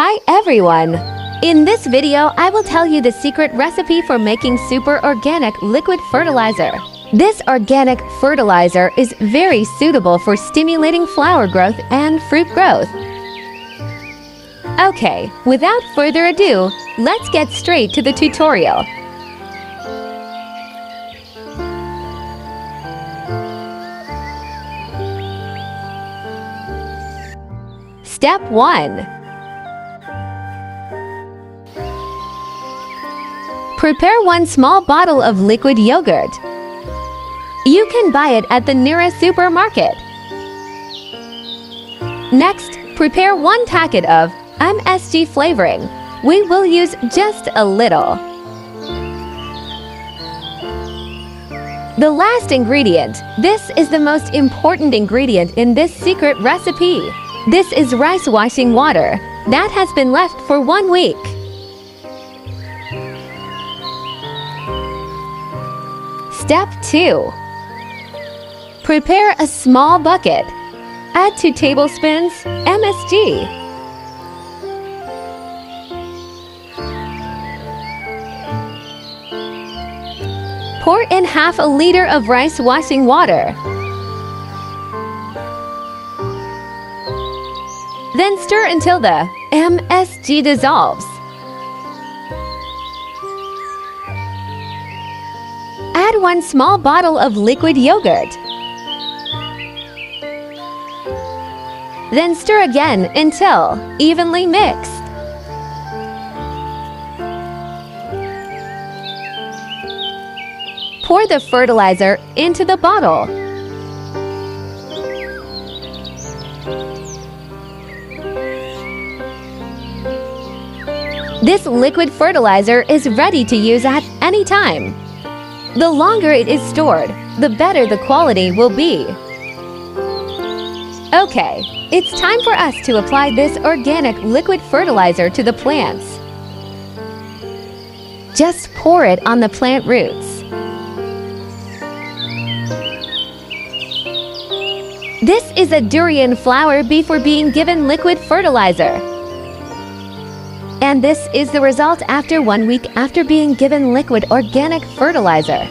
Hi everyone! In this video, I will tell you the secret recipe for making super organic liquid fertilizer. This organic fertilizer is very suitable for stimulating flower growth and fruit growth. Okay, without further ado, let's get straight to the tutorial. Step 1 Prepare one small bottle of liquid yogurt. You can buy it at the nearest supermarket. Next, prepare one packet of MSG flavoring. We will use just a little. The last ingredient. This is the most important ingredient in this secret recipe. This is rice washing water that has been left for one week. Step 2. Prepare a small bucket. Add 2 tablespoons MSG. Pour in half a liter of rice washing water. Then stir until the MSG dissolves. One small bottle of liquid yogurt. Then stir again until evenly mixed. Pour the fertilizer into the bottle. This liquid fertilizer is ready to use at any time. The longer it is stored, the better the quality will be. Okay, it's time for us to apply this organic liquid fertilizer to the plants. Just pour it on the plant roots. This is a durian flower before being given liquid fertilizer. And this is the result after one week after being given liquid organic fertilizer.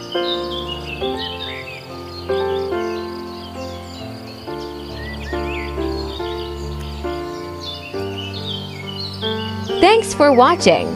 Thanks for watching.